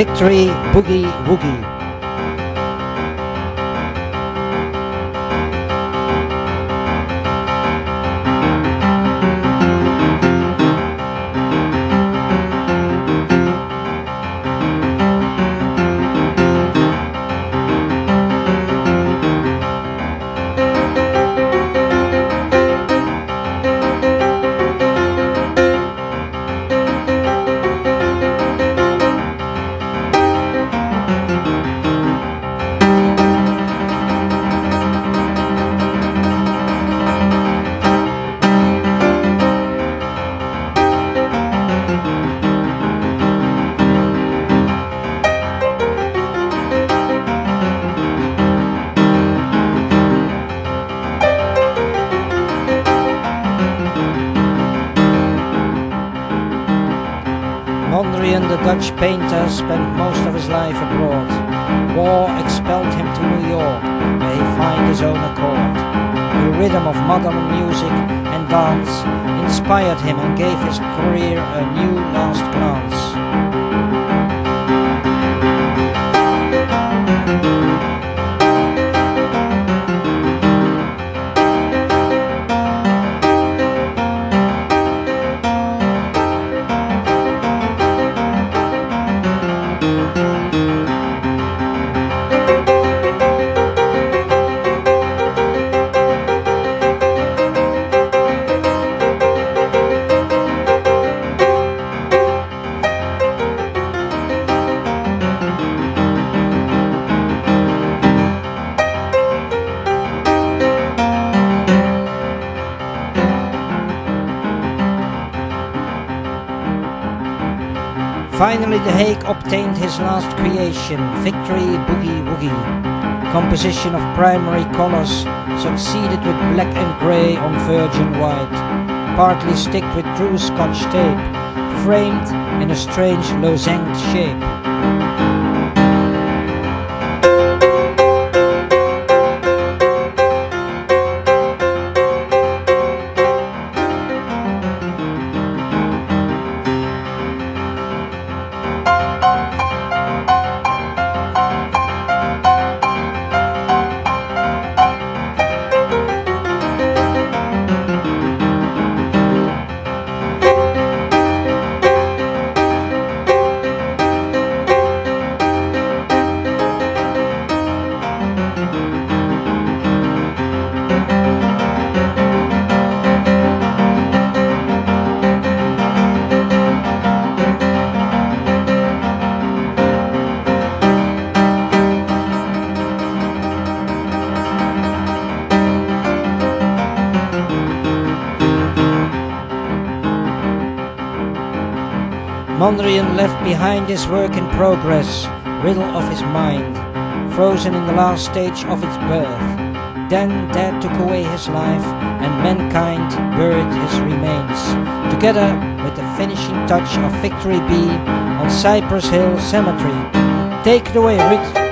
Victory Boogie Woogie. Dutch painter, spent most of his life abroad. War expelled him to New York, where he found his own accord. The rhythm of modern music and dance inspired him and gave his career a new last glance. Finally, The Hague obtained his last creation, Victory Boogie Woogie. Composition of primary colors succeeded with black and grey on virgin white, partly sticked with true scotch tape, framed in a strange lozenged shape. Mondrian left behind his work in progress, riddle of his mind, frozen in the last stage of its birth. Then death took away his life, and mankind buried his remains, together with the finishing touch of Victory B on Cypress Hill Cemetery. Take it away, Ruud.